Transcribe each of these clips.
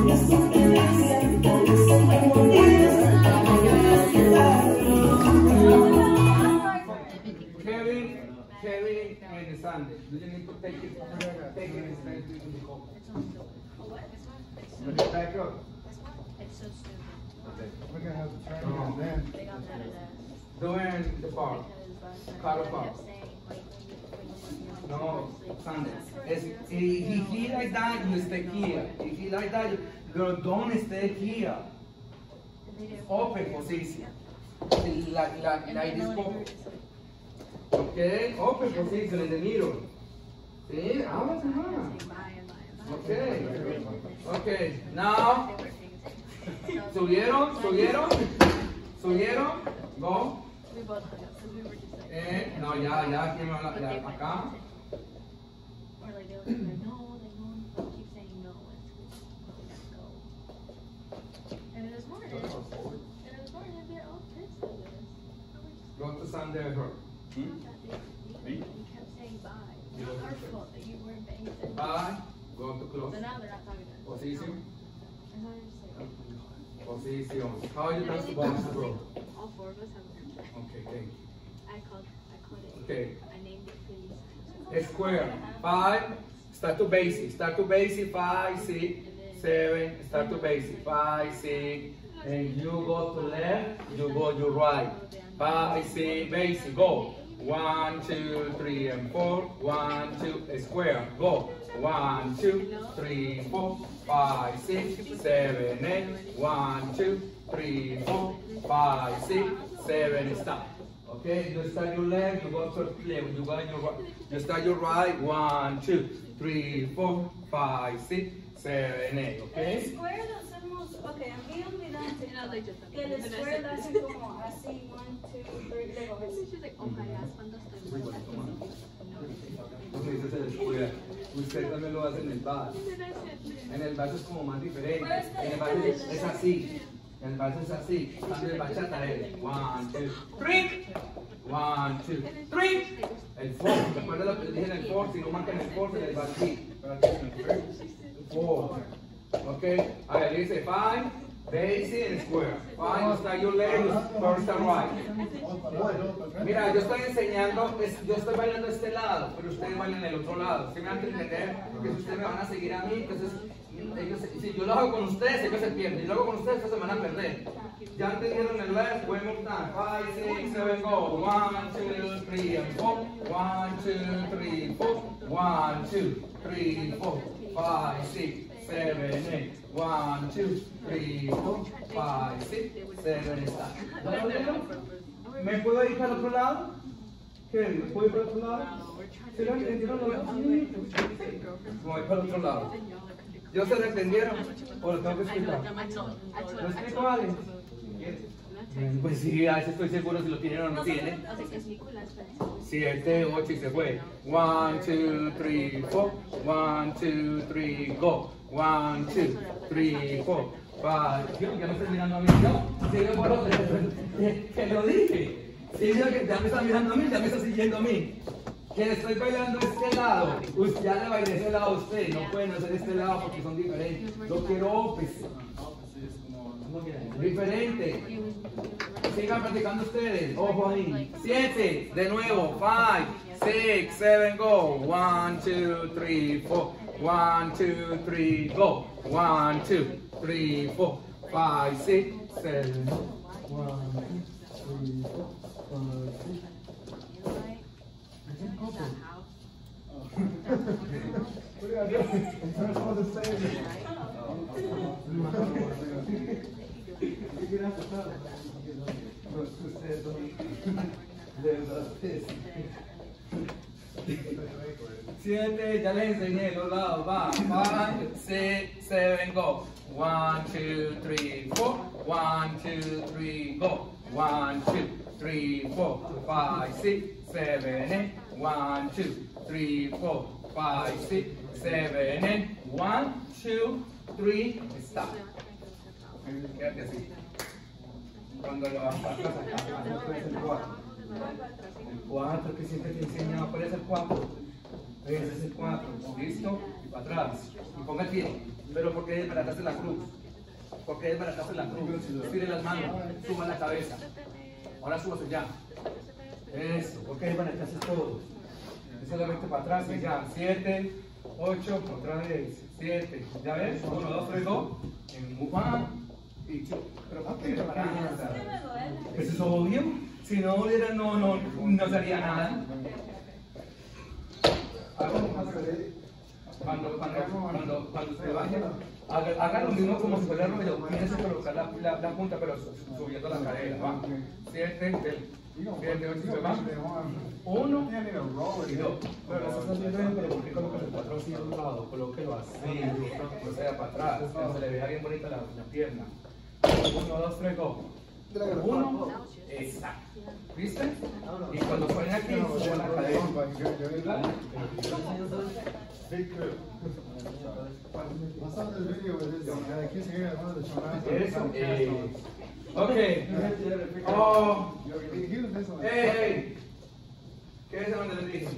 Kevin and the Do you need to take it? Take it Back up. It's so stupid. Okay. We're going to have oh. the bar. Cut apart. No, Sandy. Es, he, he, like that, you stay here. If he like that, girl, don't stay here. Open position. Like, like, like this ball. Okay, open position in the middle. See, habla más. Okay, okay, now, subieron, subieron, subieron, go. Eh, no, ya, ya, aquí me habla, ya, acá. We're just Sunday her. Hmm? not that they, you kept saying bye. It's not our fault that you weren't paying attention. Bye, go to close. So now they're not talking to us. Position, And now you're just like, oh position. How are you dance to box bro? All four of us have a group. Okay, thank you. I called, I called it. Okay. I named it please. Square. Five. Start to basic. Start to basic. Five, six, seven. Start to basic. Five, six. And you go to left. You go to right. Five, six, basic. Go. One, two, three, and four. One, two, square. Go. One, two, three, four, five, six, seven, eight. One, two, three, four, five, six, seven. Stop. Okay, you start your left, you go to left, you go your right. You start your right, one, two, three, four, five, six, seven, eight. Okay? square lo hacemos, ok, aquí olvidante que el square lo hacen como así, one, two, three, luego. She's like, es el square. Usted también lo en el bar. En el es como más diferente. En el bar es, es así. En el es así. Cambio el bachata es one, two, three. One, two, three. El four. ¿Recuerda lo que dije en el four? Si no marcan el four, se les va así. Four. Ok. A ver, dice five. Basic and square. Five, start your leg, first and right. Mira, yo estoy enseñando, yo estoy bailando este lado, pero ustedes bailan el otro lado. ¿Sí me van a entender? Si ustedes me van a seguir a mí, entonces ellos, si yo lo hago con ustedes, ellos se pierden. Y lo hago con ustedes, ellos se van a perder. Ya entendieron el left, one more time. Five, six, seven, go. One, two, three, and four. One, two, three, four. One, two, three, four. Five, six, seven, eight. One, two, three, four, five, six, seven, stop. ¿Ya lo vieron? ¿Me puedo ir para el otro lado? ¿Qué? ¿Me puedo ir para el otro lado? ¿Sí lo voy para el otro lado. ¿Yo se lo entendieron? ¿O lo tengo que explicar? ¿Lo explico, Ale? Pues sí, a veces estoy seguro si lo tienen o no tienen. 7, 8 y se fue. 1, 2, 3, 4. 1, 2, 3, go. 1, 2, 3, 4. 5. Ya me estás mirando a mí. No, sigue por otro. Que lo dije. Sí, ya que ya me está mirando a mí, ya me está siguiendo a mí. Que estoy bailando este lado. Usted ya le bailé ese lado a usted. No pueden hacer este lado porque son diferentes. Lo quiero opposite. Diferente. Sigan practicando ustedes. Ojo ahí. Siete. De nuevo. Five, six, seven, go. One, two, three, four. One, two, three, go. One, two, three, four. Five, six, seven. One, two, three, four. Five, six. What do I do? It's all the same. You have to tell. Los lados, va. Five, six, seven, go. One, two, three, four. One, two, three, go. One, two, three, four. Five, six, seven, eight. One, two, three, four. Five, six, seven, eight. One, two, three, stop. Cuando lo. El 4 que siempre te enseñaba, ¿cuál es el 4? Ese es el 4, ¿listo? Y para atrás. Y ponga el pie. Pero ¿por qué desbaratarse la cruz? ¿Por qué desbaratarse la cruz? Estire las manos, suba la cabeza. Ahora súbase ya. Eso, ¿por qué desbaratarse todo? Solamente para atrás y ya. 7, 8, otra vez. 7, ¿ya ves? 1, 2, 3, 2. En one y two. Pero ¿por qué desbaratarse? Eso es obvio. Si no doliera, no, no, no sería nada. Cuando, cuando, cuando, cuando usted baje, haga, haga lo mismo como si fuera rollo. Piense colocar la, la, la punta, pero su- subiendo la cadera. Va. Siete, siete, ocho, se va. Uno y dos. Pero estás haciendo bien, pero ¿por qué colocas el cuatro así a un lado? Colóquelo así, o sea, para atrás. que Se le vea bien bonita la, la pierna. Uno, dos, tres, go. Uno, exacto. ¿Viste? Y cuando ponen aquí, suben la Chamanas. Eso, eh. Ok. Oh, hey, hey. ¿Qué es donde les dije?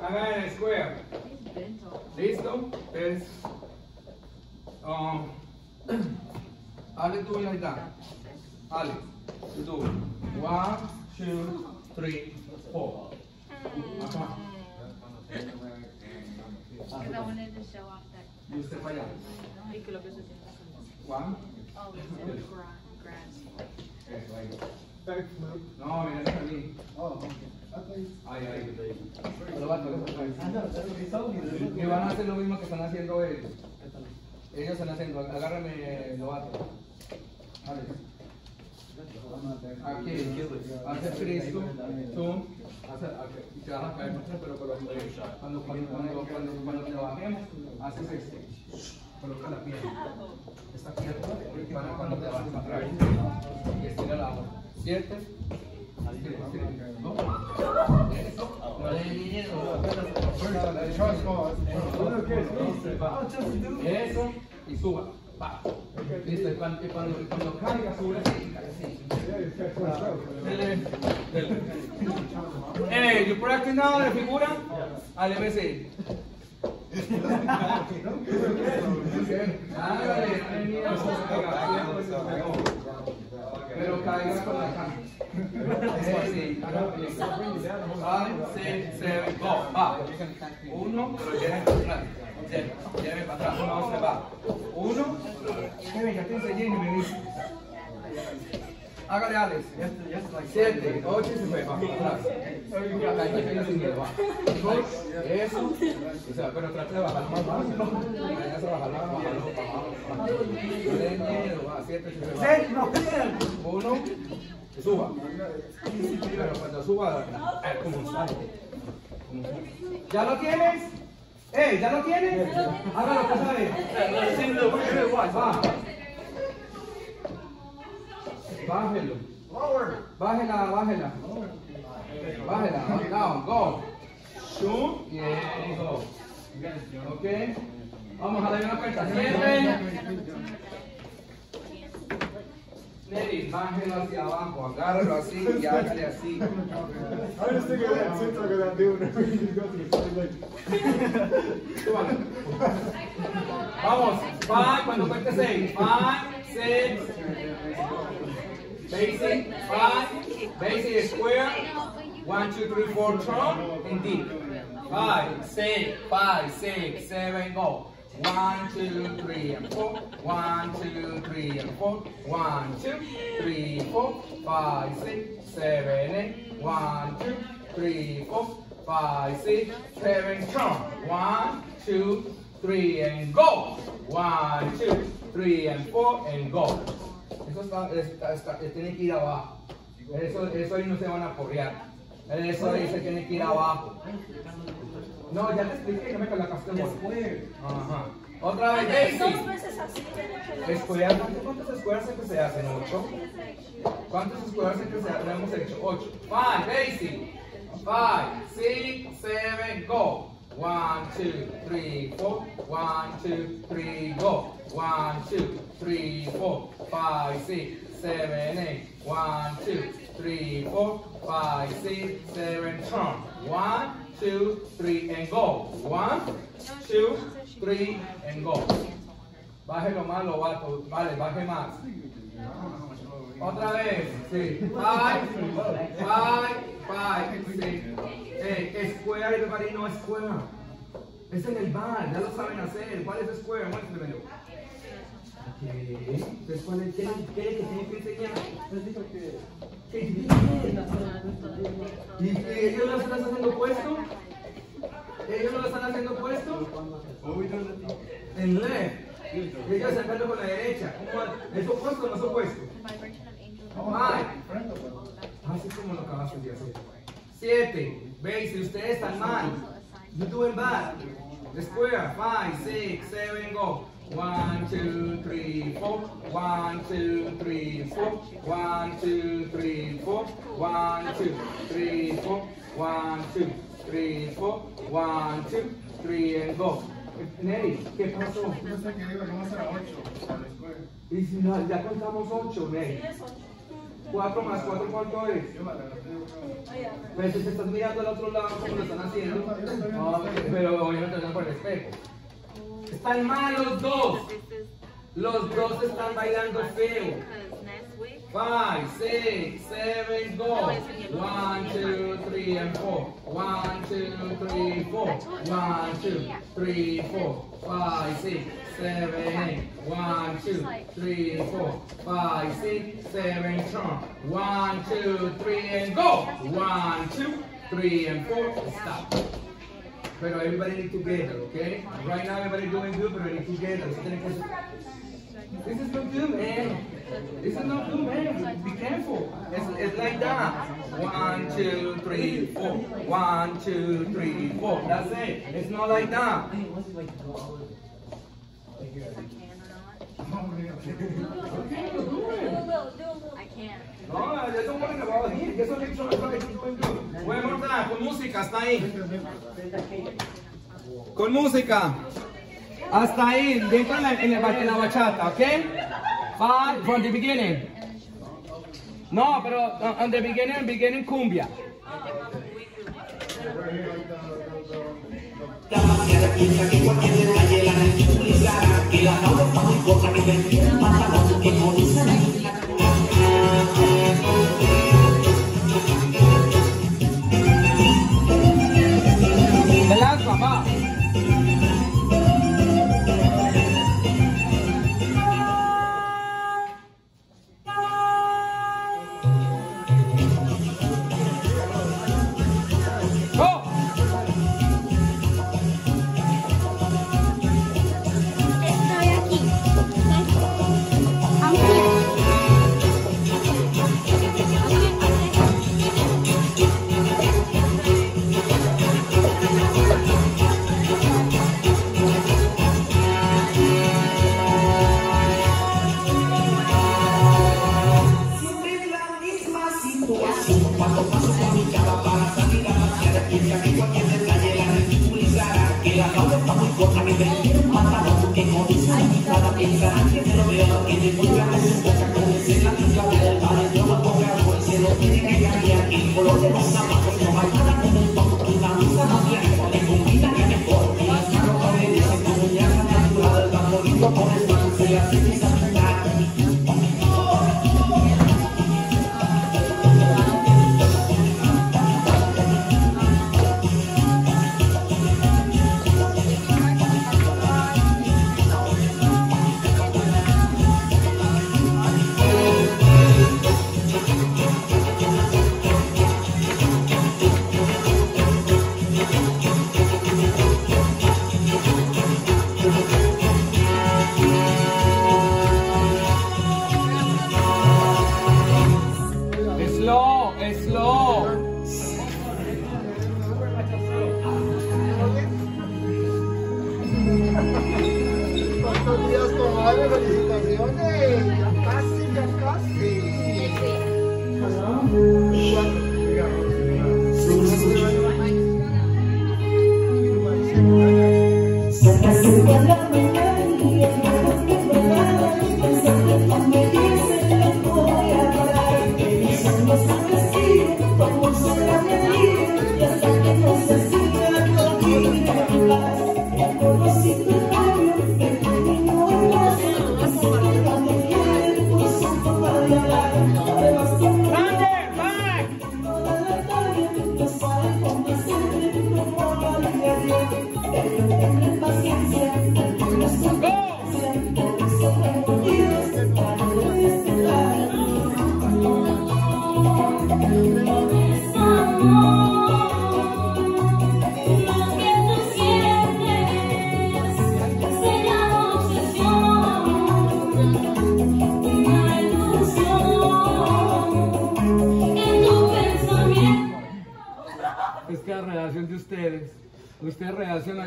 Hagan el square. ¿Listo? Es. Um, Ale, tú like that. Ale, you do it. One, two, three, four. Ajá. Because I wanted to show off that. Y usted para allá. Y que lo que se. One. Oh. Eso, ahí. No, mira, es a mí. Oh, okay. Ahí, ahí. Y van a hacer lo mismo que están haciendo ellos. Ellos están haciendo, agárrame lo vato. Alex. Aquí, hace Cristo, tú, hace, aquí, y te vas a caer, pero cuando, cuando, cuando, cuando, cuando trabajemos, haces este, coloca la pierna, quieto, y para cuando te vas para atrás, y estira la otra, ¿no? Eso, y suba, listo, y cuando, cuando, caiga, sube así, así. Hey, you practice now la figura? Al MC. Pero caiga con la cama. Six, seven, go, va. Uno, pero lleve para atrás. Lleve, lleve para atrás, uno, se va. Uno, ya te enseñé y me dice. Hágale, Alex. Siete, ocho y se fue. Eso. O sea, pero trate de bajar más bajo. Vaya a bajar más, bájalo, bájalo. No le den miedo, va. Siete. Uno, suba. Pero cuando suba, eh, como un salto. ¿Ya lo tienes? ¡Eh! ¿Ya lo tienes? Hágalo, que sabe. Va. Bájelo. Bájela, bájela. Bájela. Down, go. Shoot. Bien, go. Ok. Vamos a darle una cuenta. Siete. Nelly, bájelo hacia abajo. Agárralo así y hágale así. I was thinking that the like. Vamos. Five, cuando cuente seis. Five, six. Basic. Five. Basic square. One, two, three, four, turn and deep. Five, six, five, six, seven, go. One, two, three, and four. One, two, three, and four. One, two, three, four, five, six, seven, eight. One, two, three, four, five, six, seven, turn. One, two, three, and go. One, two, three, and four, and go. Eso está, está, está, tiene que ir abajo. Eso, eso ahí no se van a porrear. Eso ahí se tiene que ir abajo. No, ya te expliqué, no me colocaste mucho. Ajá. Otra vez, Dos Daisy. veces así. Square, ¿cuántas se hacen? ¿Ocho? ¿Cuántas squares es que se hacen? hemos hecho? Ocho. Five, Daisy. Five, six, seven, go. One, two, three, four. One, two, three, go. One, two, three, four, five, six, seven, eight. One, two, three, four, five, six, seven, turn. One, two, three, and go. One, two, three, and go. Bájelo más, lo bajo. Vale, baje más. Otra vez. Sí. Five, five, five, six. Eh, square, everybody know square. Es en el bar, ya lo saben hacer. ¿Cuál es square? Muéstrenmelo. Ok. Entonces, ¿cuál es? ¿Qué qué es que tienen que enseñar? ¿Qué ¿Y y ellos lo están haciendo puesto? ¿Ellos no lo están haciendo puesto? En left. Ellos sacando con la derecha. ¿Es opuesto o no es opuesto? Five. Así como lo acabaste de hacer. Siete. Veis, si ustedes están mal. You doing bad. Square. Five, six, seven, go. One, two, three, four. One, two, three, four. One, two, three, four. One, two, three, four. One, two, three, four. One, two, three, and go. Nelly, ¿qué pasó? Yo sé que digo, vamos a ocho. Y si no, ya contamos ocho, Nelly. Sí, es ocho. Cuatro más cuatro, ¿cuánto es? Pero si te estás mirando al otro lado, ¿cómo lo están haciendo? No, pero obviamente no por el espejo. Están mal los dos. Los dos están bailando feo. Five, six, seven, go. One, two, three, and four. One, two, three, four. One, two, three, four. Five, six, seven, eight. One, two, three, four. Five, six, seven, turn. One, two, three, and go. One, two, three, and four. Stop. Pero everybody need together, okay? Right now everybody doing good, but we need together. This is not good, man. This is not good, man. Be careful. It's, it's like that. One, two, three, four. One, two, three, four. That's it. It's not like that. No, I don't worry about good. One more time. Con música, hasta ahí. Con música. Hasta ahí, dentro en la, la, bachata, ¿ok? From the beginning. No, pero uh, on the beginning, beginning cumbia. The Gracias.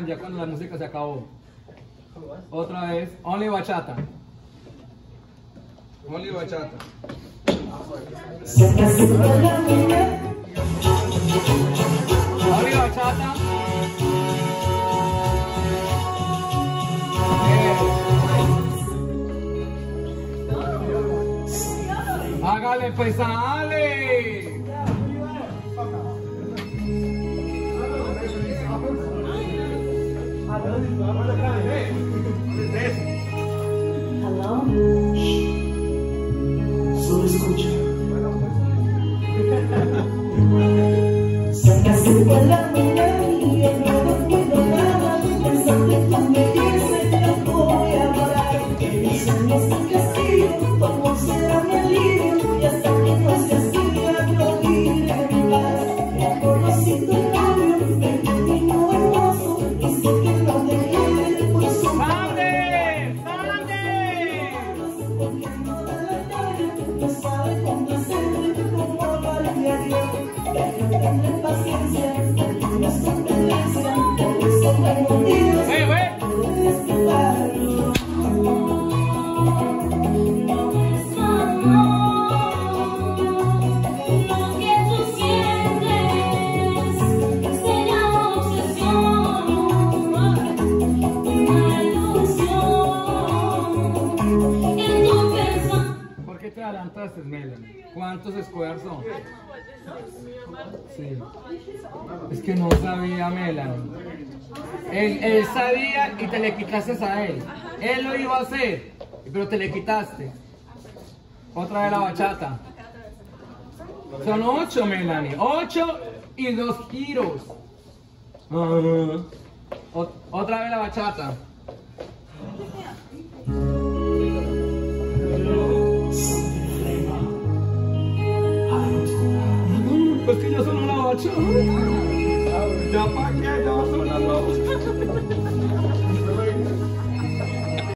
ya cuando la música se acabó. Otra vez, Only Bachata. Only Bachata. Only Bachata. Hágale. Hola. ¿Cuántos esfuerzos? Sí. Es que no sabía Melanie. Él, él, sabía y te le quitaste a él. Él lo iba a hacer, pero te le quitaste. Otra vez la bachata. Son ocho, Melanie. Ocho y dos giros. Ah. Otra vez la bachata. Don't fuck that, y'all.